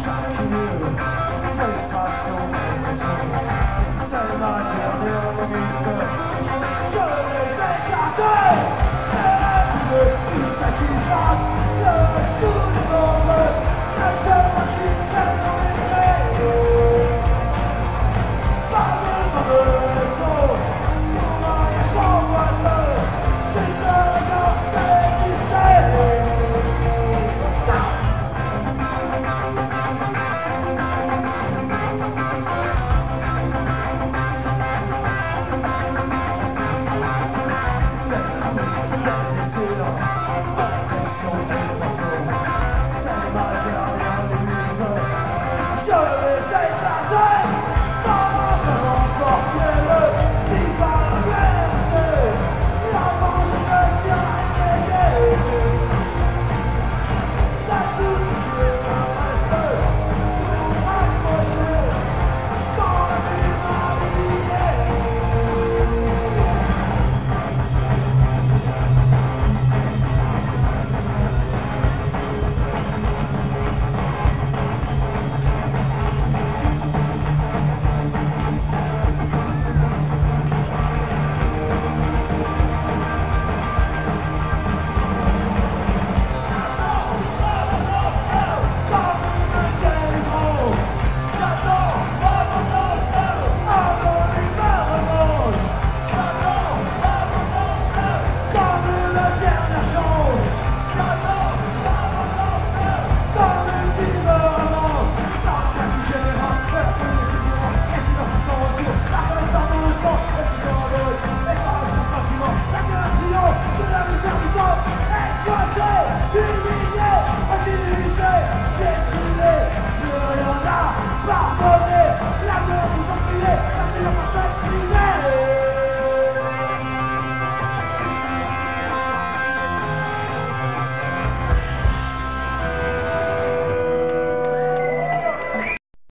try to hear. Face my soul. Je les ai